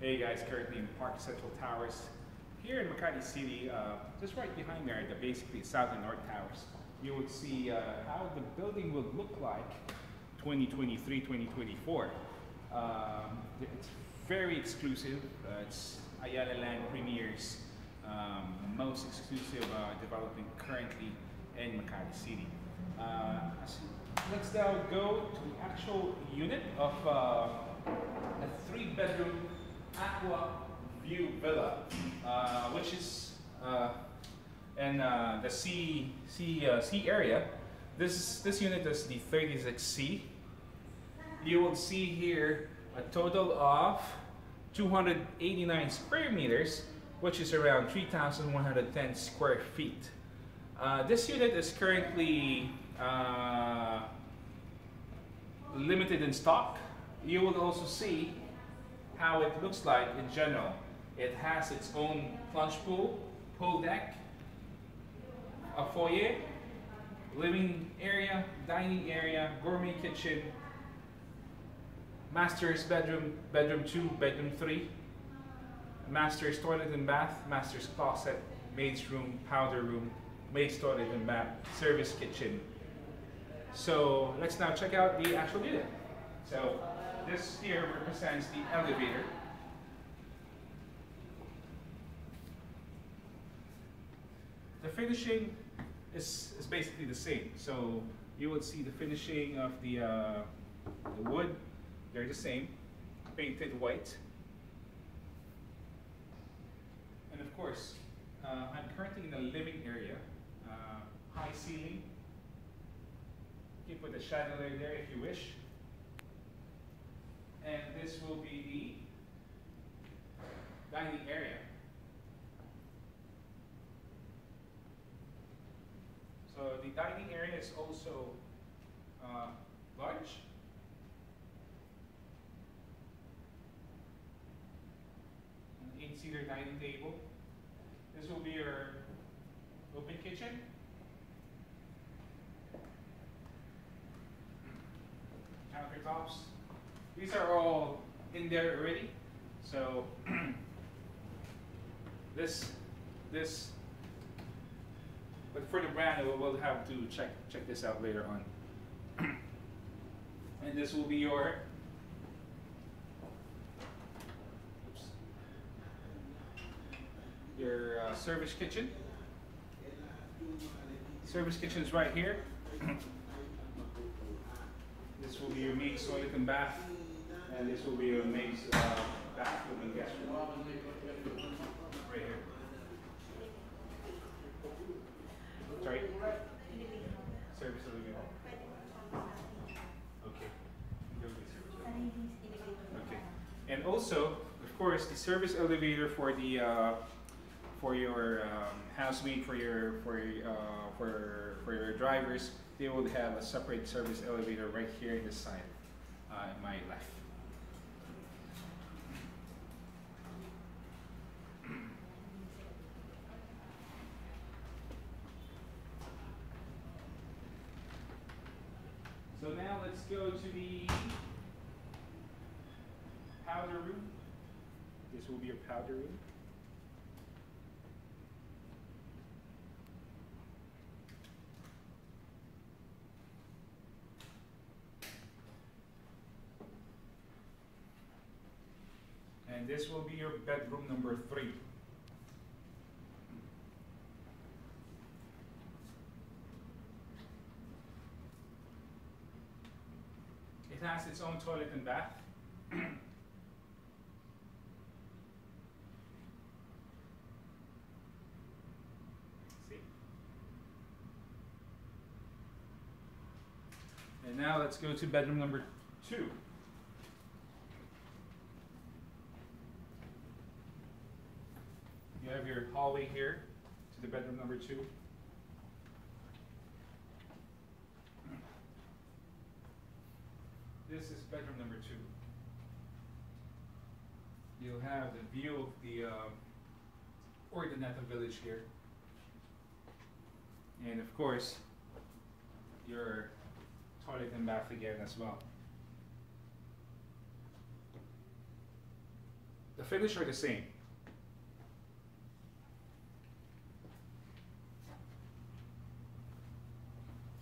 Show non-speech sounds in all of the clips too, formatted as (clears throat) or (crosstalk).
Hey guys, currently in Park Central Towers. Here in Makati City, uh, just right behind there, the basically South and North Towers. You would see uh, how the building would look like 2023, 2024. Um, it's very exclusive. Uh, it's Ayala Land Premier's um, most exclusive uh, development currently in Makati City. Uh, let's now go to the actual unit of uh, a three bedroom aqua view villa, uh, which is uh, in uh, the C, C, uh, C area. This, this unit is the 36C. You will see here a total of 289 square meters, which is around 3,110 square feet. Uh, this unit is currently uh, limited in stock. You will also see how it looks like in general. It has its own plunge pool, pool deck, a foyer, living area, dining area, gourmet kitchen, master's bedroom, bedroom two, bedroom three, master's toilet and bath, master's closet, maid's room, powder room, maid's toilet and bath, service kitchen. So let's now check out the actual unit. So this here represents the elevator. The finishing is, is basically the same. So you would see the finishing of the, uh, the wood, they're the same, painted white. And of course, uh, I'm currently in the living area, uh, high ceiling. You can put a chandelier there if you wish and this will be the dining area. So the dining area is also uh, large. An eight-seater dining table. This will be your open kitchen. Countertops. These are all in there already. So (clears throat) this, this, but for the brand, we'll have to check check this out later on. (clears throat) and this will be your oops, your uh, service kitchen. Service kitchen is right here. (clears throat) this will be your main toilet and bath and this will be a main uh, bathroom and guest room. Right here. Sorry? Service elevator. Okay. Okay. And also, of course, the service elevator for the uh, for your um, housemate, for your for uh, for for your drivers, they will have a separate service elevator right here in this side, uh, my left. So now let's go to the powder room. This will be your powder room. And this will be your bedroom number three. It has its own toilet and bath. (clears throat) See? And now let's go to bedroom number two. You have your hallway here to the bedroom number two. This is bedroom number two. You'll have the view of the uh, Urdaneta village here. And of course, your toilet and bath again as well. The finish are the same.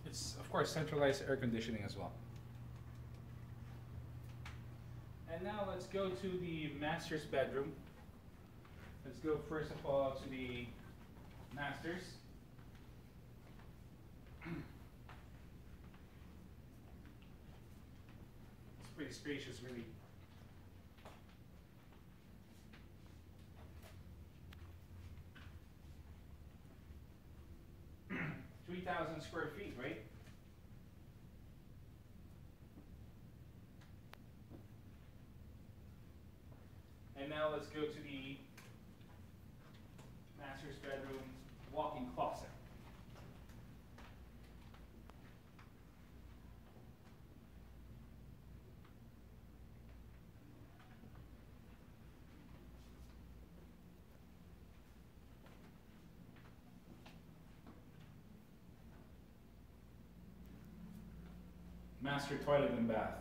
It's of course centralized air conditioning as well. And now let's go to the master's bedroom. Let's go first of all to the master's. (clears throat) It's pretty spacious, really. (clears throat) Three thousand square feet, right? And now let's go to the master's bedroom walk-in closet. Master toilet and bath,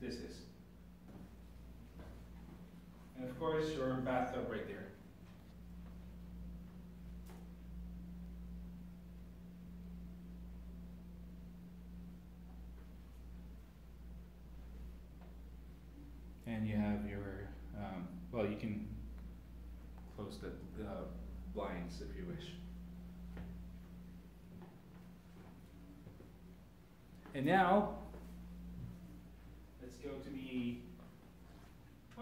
this is. Your bathtub right there. And you have your, um, well, you can close the, the blinds if you wish. And now, let's go to the,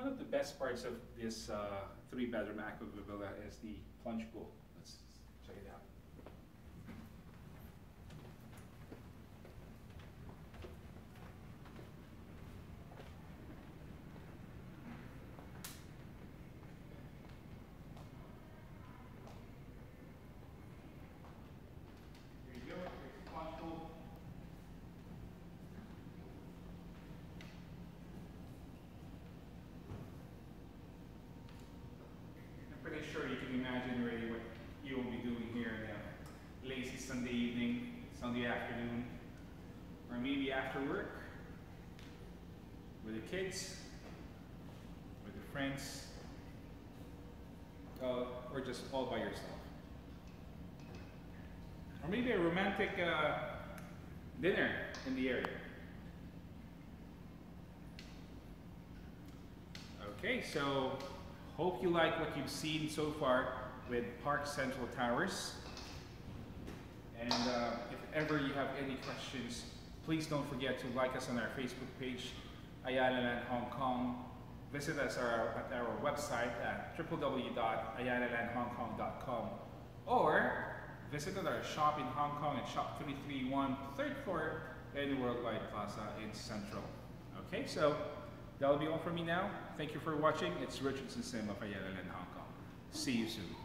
one of the best parts of this uh, three-bedroom Aqua Villa is the plunge pool. Let's check it out. Here you go, here's the plunge pool. I'm pretty sure you can imagine already what you will be doing here in a lazy Sunday evening, Sunday afternoon, or maybe after work, with the kids, with your friends, uh, or just all by yourself. Or maybe a romantic uh, dinner in the area. Okay, so hope you like what you've seen so far with Park Central Towers. And uh, if ever you have any questions, please don't forget to like us on our Facebook page, Ayala Land Hong Kong. Visit us our, at our website at www.ayalalandhongkong.com or visit our shop in Hong Kong at Shop 331, third floor in Worldwide Plaza in Central. Okay, so that'll be all for me now. Thank you for watching. It's Richardson Sim of Land Hong Kong. See you soon.